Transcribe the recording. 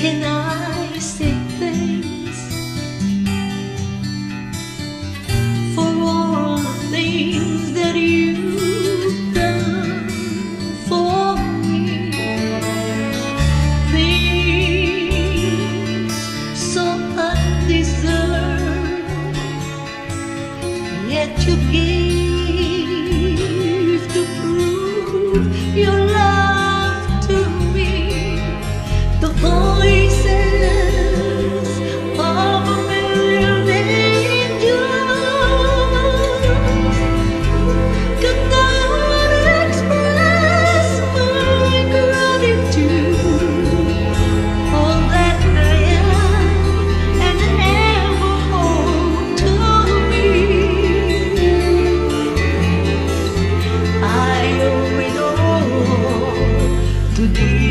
Can I say things? today